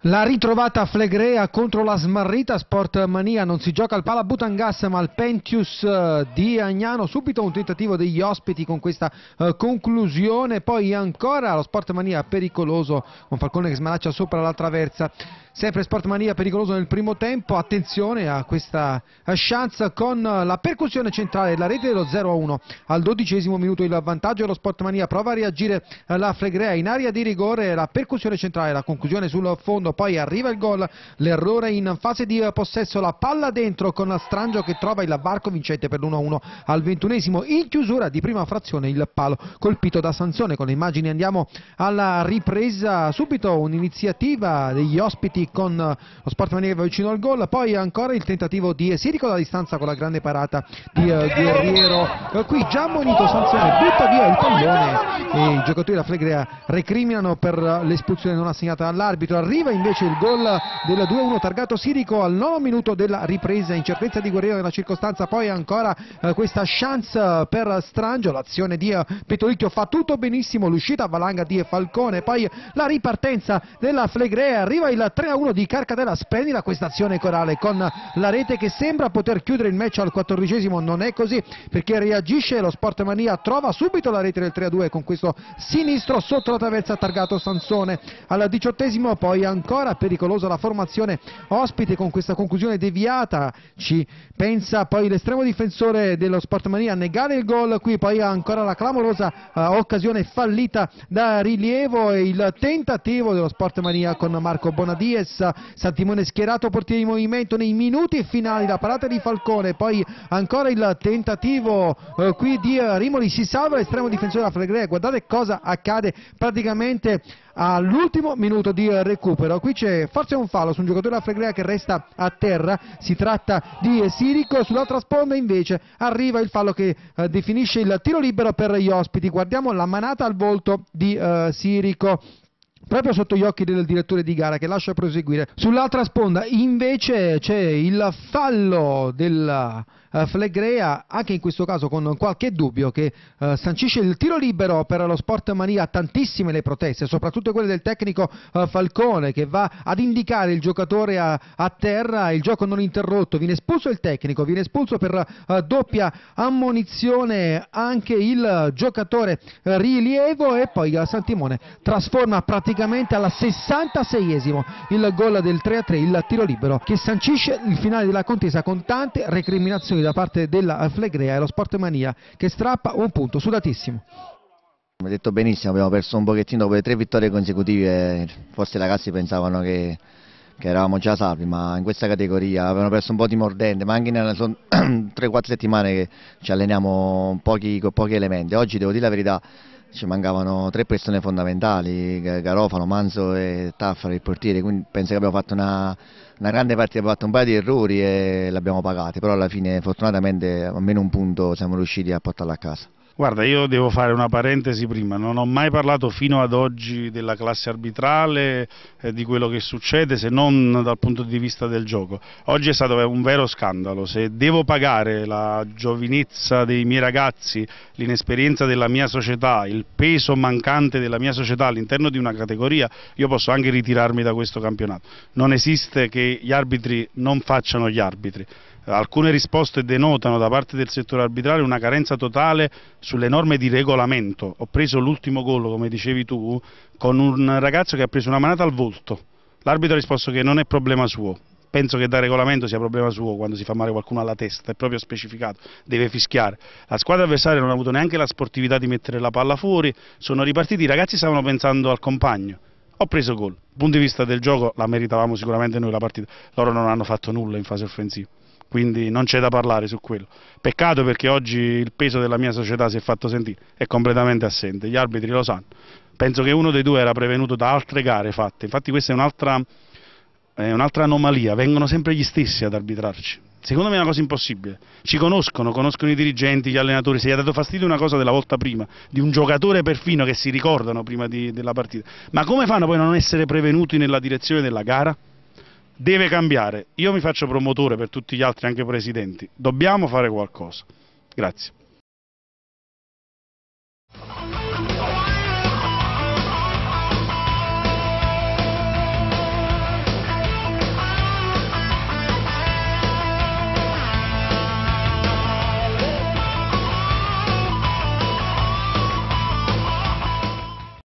La ritrovata Flegrea contro la smarrita Sportmania, non si gioca al Pala Butangas ma al Pentius eh, di Agnano, subito un tentativo degli ospiti con questa uh, conclusione, poi ancora lo Sportmania pericoloso, un Falcone che smanaccia sopra la traversa. Sempre Sportmania pericoloso nel primo tempo, attenzione a questa chance con la percussione centrale, la rete dello 0-1 al dodicesimo minuto il vantaggio dello Sportmania, prova a reagire la Flegrea. In area di rigore, la percussione centrale, la conclusione sul fondo, poi arriva il gol, l'errore in fase di possesso, la palla dentro con Strangio che trova il varco vincente per l'1-1 al ventunesimo, in chiusura di prima frazione il palo colpito da Sansone, con le immagini andiamo alla ripresa, subito un'iniziativa degli ospiti con lo Sportmania che va vicino al gol, poi ancora il tentativo di Sirico da distanza con la grande parata di Guerriero, uh, qui già ammonito Sansone, butta via il pallone i giocatori della Flegrea recriminano per l'espulsione non assegnata dall'arbitro, arriva invece il gol del 2-1 targato. Sirico al nono minuto della ripresa, incertezza di Guerriero nella circostanza, poi ancora uh, questa chance per Strangio, l'azione di Petolicchio fa tutto benissimo, l'uscita a valanga di Falcone, poi la ripartenza della Flegrea, arriva il 3 1 di Carcatella splendida questa azione corale con la rete che sembra poter chiudere il match al quattordicesimo. Non è così perché reagisce lo Sportmania trova subito la rete del 3-2 con questo sinistro sotto la traversa targato Sansone. Al diciottesimo poi ancora pericolosa la formazione ospite con questa conclusione deviata. Ci pensa poi l'estremo difensore dello Sportmania a negare il gol. Qui poi ancora la clamorosa uh, occasione fallita da rilievo e il tentativo dello Sportmania con Marco Bonadies. Santimone schierato portiere di movimento nei minuti finali, la parata di Falcone, poi ancora il tentativo eh, qui di Rimoli, si salva l'estremo difensore della Flegrea, guardate cosa accade praticamente all'ultimo minuto di recupero. Qui c'è forse un fallo su un giocatore della Flegrea che resta a terra, si tratta di Sirico, sull'altra sponda invece arriva il fallo che eh, definisce il tiro libero per gli ospiti. Guardiamo la manata al volto di eh, Sirico proprio sotto gli occhi del direttore di gara che lascia proseguire. Sull'altra sponda invece c'è il fallo della uh, Flegrea, anche in questo caso con qualche dubbio, che uh, sancisce il tiro libero per lo Sport Mania, tantissime le proteste, soprattutto quelle del tecnico uh, Falcone che va ad indicare il giocatore a, a, terra, il gioco non interrotto, viene espulso il tecnico, viene espulso per doppia ammonizione anche il giocatore rilievo e poi Santimone trasforma praticamente alla 66esimo il gol del 3-3, il tiro libero che sancisce il finale della contesa con tante recriminazioni da parte della Flegrea e lo Sportmania che strappa un punto sudatissimo. Come detto benissimo, abbiamo perso un pochettino le tre vittorie consecutive, forse i ragazzi pensavano che, che eravamo già salvi, ma in questa categoria avevano perso un po' di mordente, ma anche nelle 3-4 settimane che ci alleniamo pochi, con pochi elementi. Oggi devo dire la verità, ci mancavano tre persone fondamentali, Garofano, Manzo e Taffaro, il portiere, quindi penso che abbiamo fatto una, una grande partita, abbiamo fatto un paio di errori e l'abbiamo pagati, però alla fine fortunatamente almeno un punto siamo riusciti a portarlo a casa. Guarda, io devo fare una parentesi prima, non ho mai parlato fino ad oggi della classe arbitrale, eh, di quello che succede, se non dal punto di vista del gioco. Oggi è stato un vero scandalo, se devo pagare la giovinezza dei miei ragazzi, l'inesperienza della mia società, il peso mancante della mia società all'interno di una categoria, io posso anche ritirarmi da questo campionato. Non esiste che gli arbitri non facciano gli arbitri alcune risposte denotano da parte del settore arbitrale una carenza totale sulle norme di regolamento. Ho preso l'ultimo gol, come dicevi tu, con un ragazzo che ha preso una manata al volto. L'arbitro ha risposto che non è problema suo. Penso che da regolamento sia problema suo quando si fa male qualcuno alla testa, è proprio specificato, deve fischiare. La squadra avversaria non ha avuto neanche la sportività di mettere la palla fuori, sono ripartiti, i ragazzi stavano pensando al compagno. Ho preso gol. Dal punto di vista del gioco la meritavamo sicuramente noi la partita, loro non hanno fatto nulla in fase offensiva quindi non c'è da parlare su quello. Peccato perché oggi il peso della mia società si è fatto sentire, è completamente assente, gli arbitri lo sanno. Penso che uno dei due era prevenuto da altre gare fatte, infatti questa è un'altra un anomalia, vengono sempre gli stessi ad arbitrarci. Secondo me è una cosa impossibile. Ci conoscono, conoscono i dirigenti, gli allenatori. Se gli ha dato fastidio una cosa della volta prima, di un giocatore perfino che si ricordano prima di, della partita. Ma come fanno poi a non essere prevenuti nella direzione della gara? Deve cambiare. Io mi faccio promotore per tutti gli altri, anche presidenti. Dobbiamo fare qualcosa. Grazie.